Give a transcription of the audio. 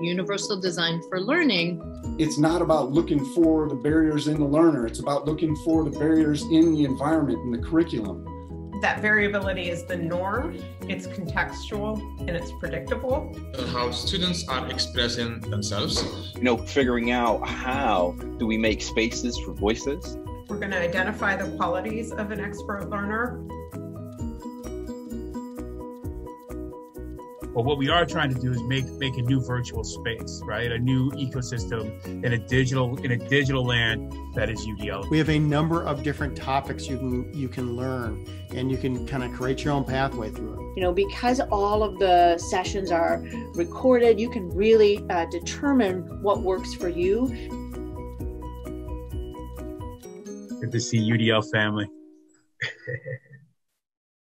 universal design for learning. It's not about looking for the barriers in the learner, it's about looking for the barriers in the environment and the curriculum. That variability is the norm, it's contextual, and it's predictable. How students are expressing themselves. You know, figuring out how do we make spaces for voices. We're going to identify the qualities of an expert learner But what we are trying to do is make make a new virtual space, right? A new ecosystem in a digital in a digital land that is UDL. We have a number of different topics you can you can learn, and you can kind of create your own pathway through it. You know, because all of the sessions are recorded, you can really uh, determine what works for you. Good to see UDL family.